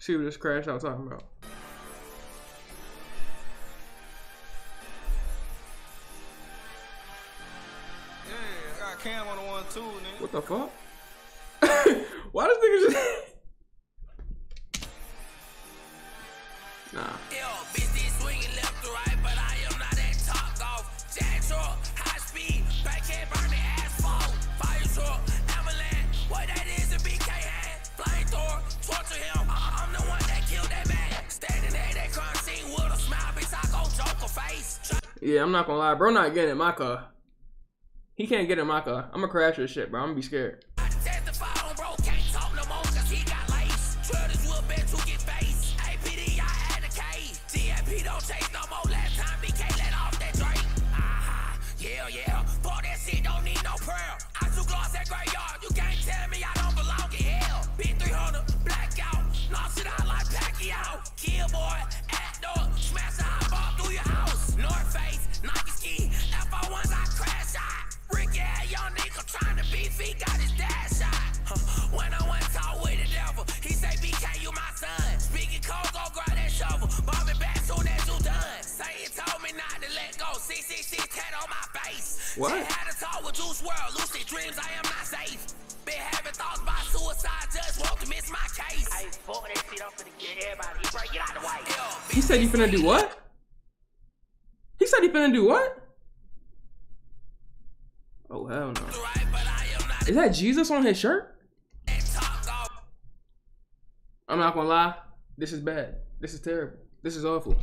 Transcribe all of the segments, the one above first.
See what this crash I was talking about. Yeah, I got Cam on the one too, nigga. What the fuck? Why does nigga just Nah. Yo, bitch, this swinging left to right, but I Yeah, I'm not gonna lie, bro. Not getting in my car. He can't get in my car. I'm gonna crash this shit, bro. I'm gonna be scared. On bro, can't 666 tat on my face. What? Just had a talk with Juice WRLD. Lucid dreams, I am not safe. Been having thoughts about suicide, just won't miss my case. Hey, fuck that shit, I'm finna get everybody. Break it out the way. He said he finna do what? He said he finna do what? Oh hell no. Right, but I am not Is that Jesus on his shirt? that top dog. I'm not gonna lie. This is bad. This is terrible. This is awful.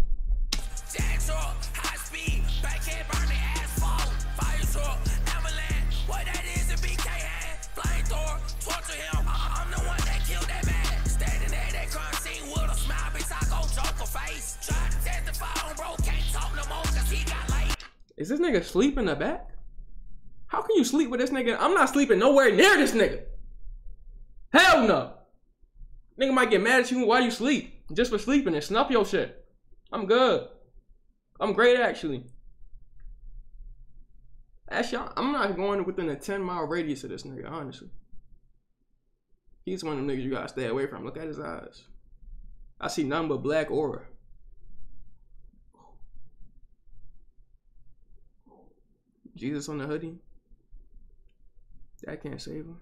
Is this nigga sleep in the back? How can you sleep with this nigga? I'm not sleeping nowhere near this nigga. Hell no. Nigga might get mad at you while you sleep. Just for sleeping and snuff your shit. I'm good. I'm great actually. Actually, I'm not going within a 10 mile radius of this nigga, honestly. He's one of them niggas you gotta stay away from. Look at his eyes. I see nothing but black aura. Jesus on the hoodie. That can't save him.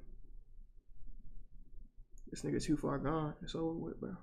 This nigga too far gone. It's over with, bro.